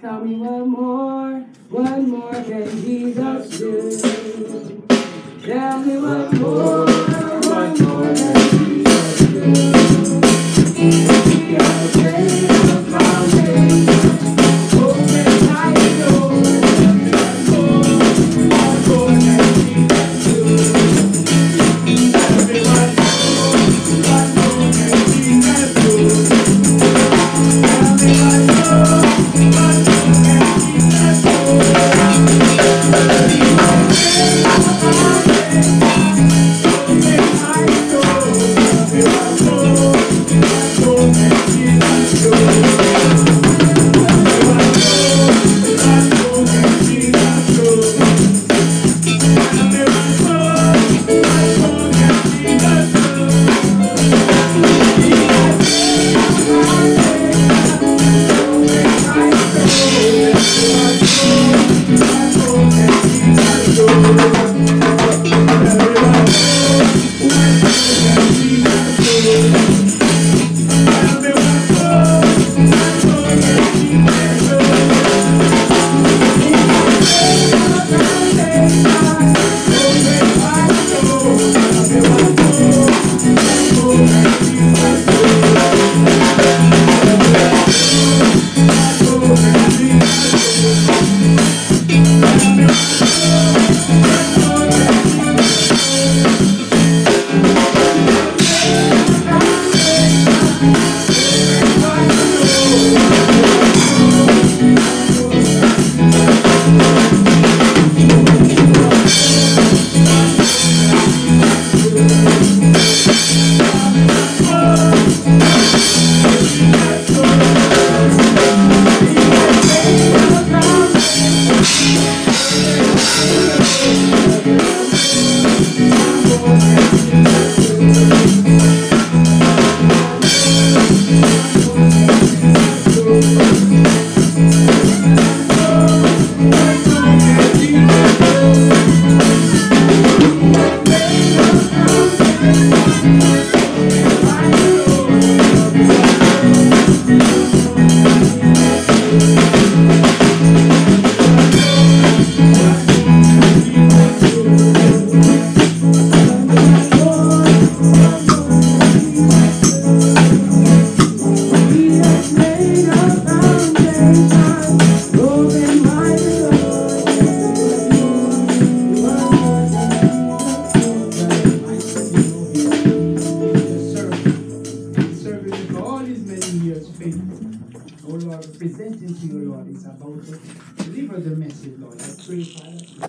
Tell me one more, one more can Jesus do? Tell me one more, one more Serving Oh Lord, presenting to you, Lord, is about to deliver the message, Lord. I pray, Father.